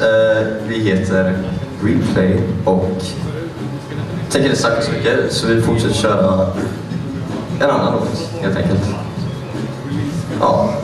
Eh, vi heter Replay och tänker inte snacka så mycket så vi fortsätter köra en annan låt helt enkelt. Ja.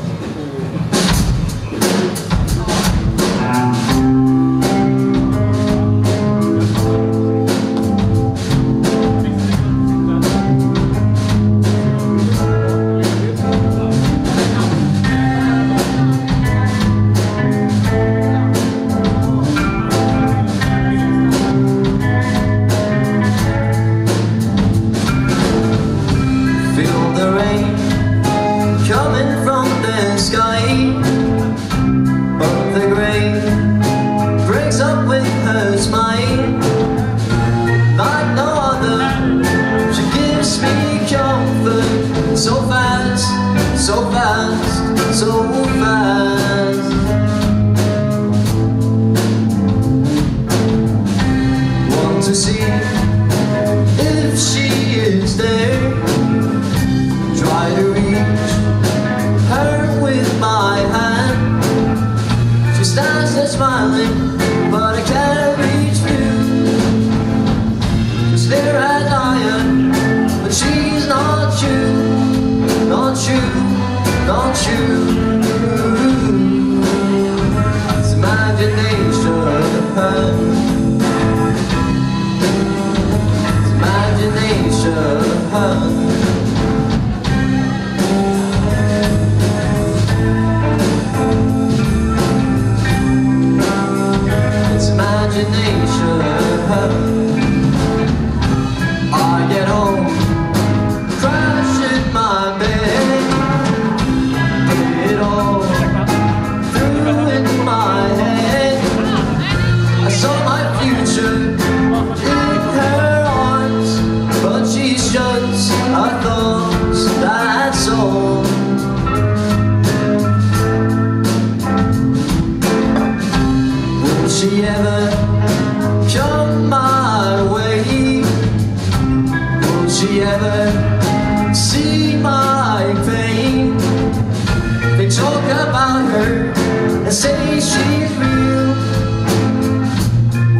say she's real.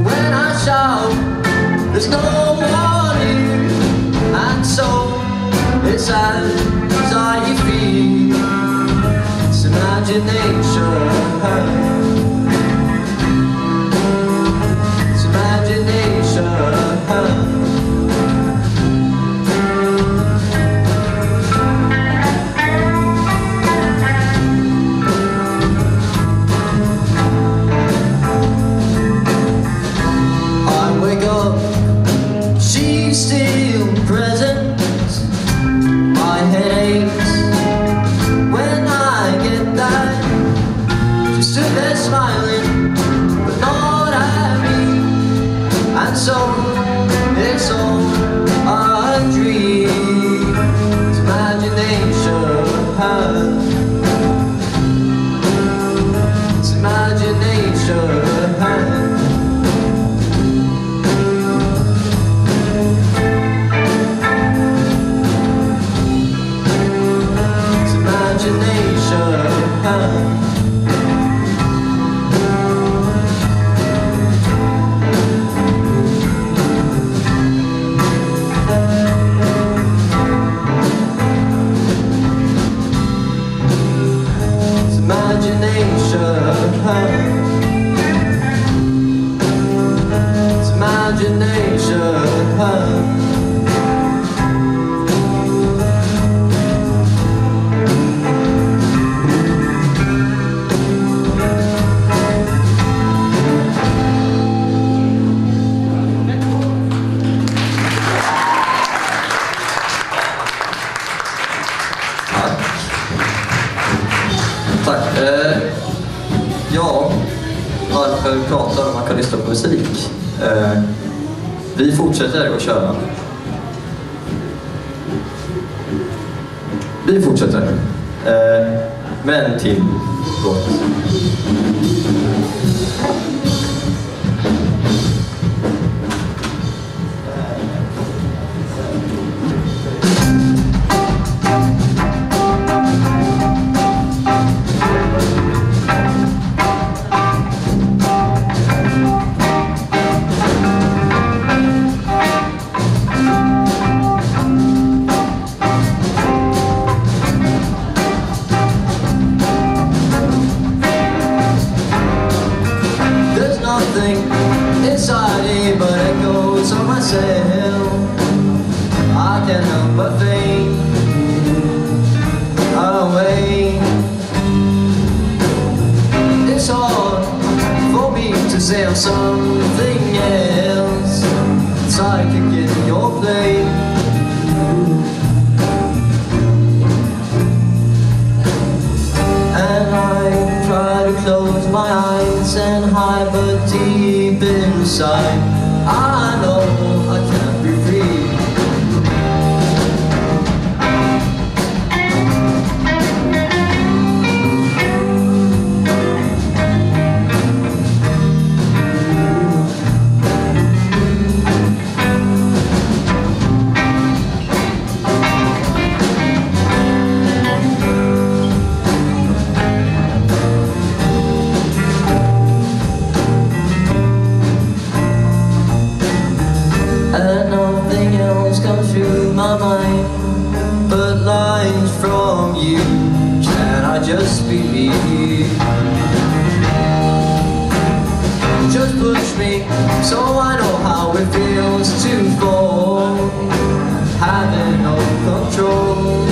When I shout, there's no one here. And so, it's as I feel. It's imagination. Imagination. It's imagination. Tack. Eh, ja, varför prata om man kan lyssna på musik? Eh, vi fortsätter att köra. Vi fortsätter. Eh, men till låt. Away. It's hard for me to say I'm something else. A kid in your place. And I try to close my eyes and hide, but deep inside, just believe? Just push me So I know how it feels to fall. Having no control.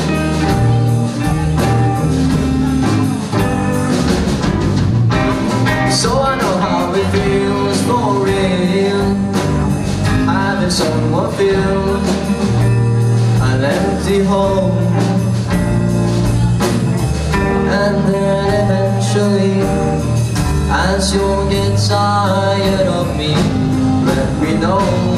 So I know how it feels for real. Having someone fill an empty home as you'll get tired of me let me know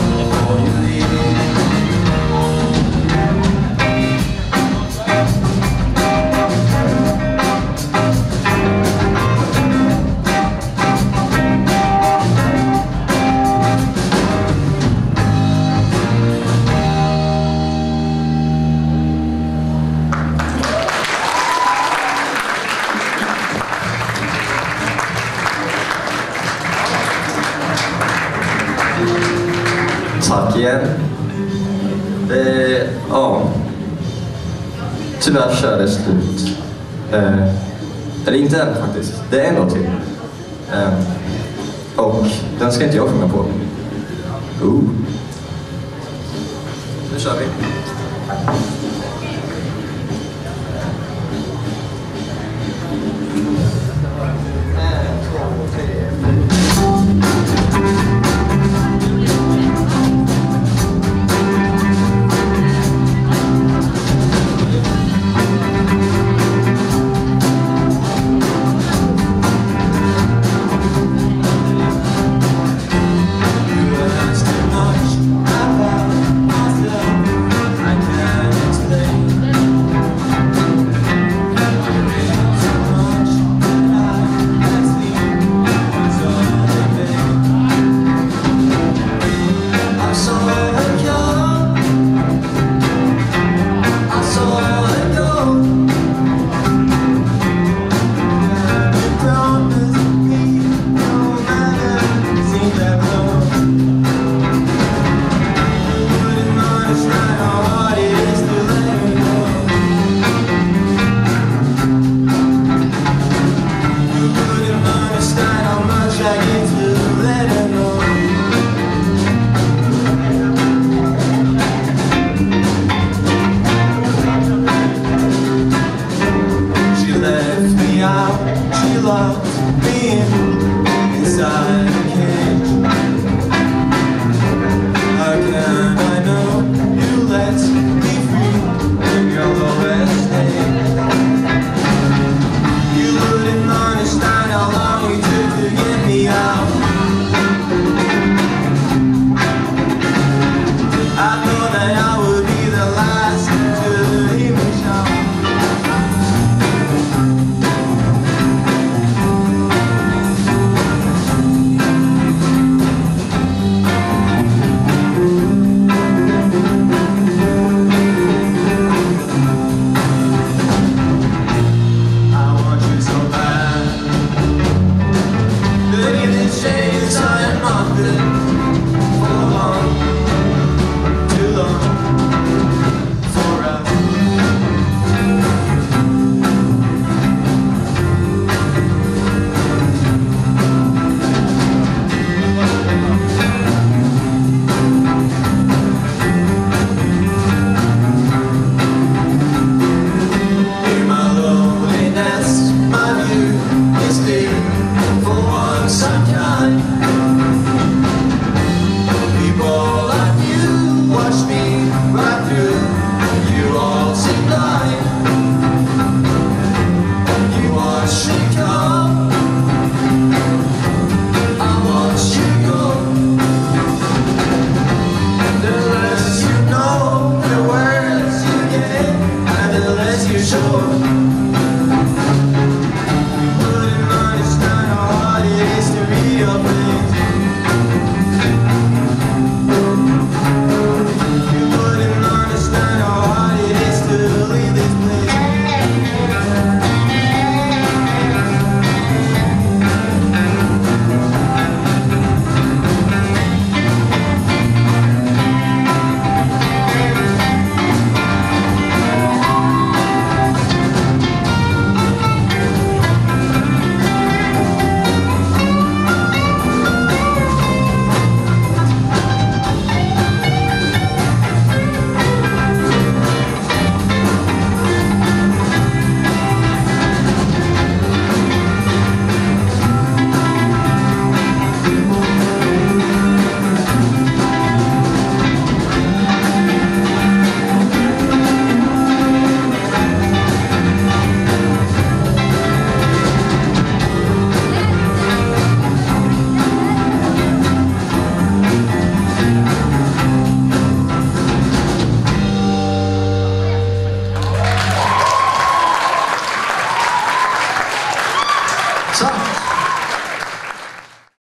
tyvärr körde slut. Eh, eller inte än faktiskt, det är en låt till. Eh, och den ska inte jag sjunga på. Ooh. Nu kör vi. En, två, tre. it's not hard.